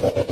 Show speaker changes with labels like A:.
A: Bye.